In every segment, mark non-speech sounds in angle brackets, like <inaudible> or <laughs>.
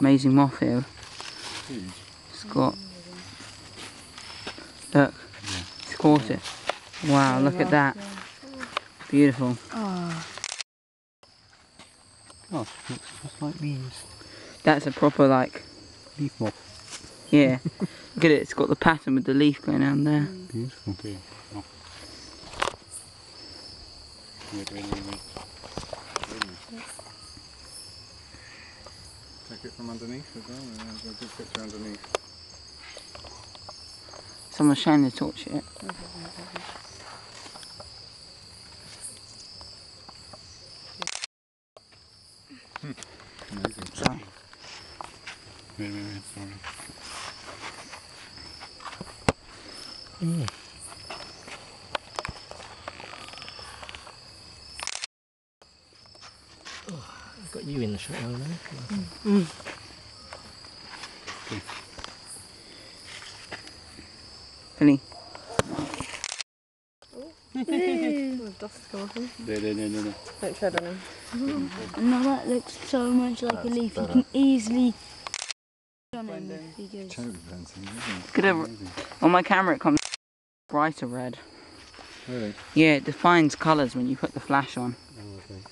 amazing moth here. It's got. Look, it's caught it. Wow, look at that. Beautiful. Oh, looks just like leaves. That's a proper like, Leaf moth. yeah. look at it. It's got the pattern with the leaf going down there. Beautiful. Okay. Oh. Wait, wait, wait, wait. Take it from underneath as well. and There's a good picture underneath. Someone's shining the torch at it. Amazing. Sorry. Wait, wait, wait. Sorry. I've got you in the shot now, now. Billy. dust come off him. There, there, there, there, there. Don't tread on him. No, that looks so much like a leaf. You can easily on him if he goes. Totally fencing. Could have, on my camera it comes brighter red. Really? Yeah, it defines colours when you put the flash on. Oh, okay.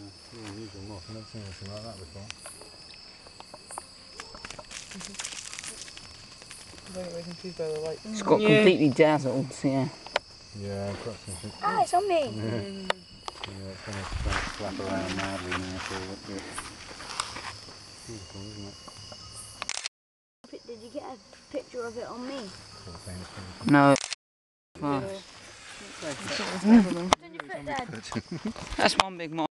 Yeah, unusual moth. I've never seen anything like that before. I think we can choose by the light. It's got completely dazzled, yeah. Yeah, I've. Ah, it's on me. Yeah, it's going to try to flap around madly now for a bit. Beautiful, isn't it? Did you get a picture of it on me? Sort of thing. It's No. Well, you put that? <laughs> that's one big moth.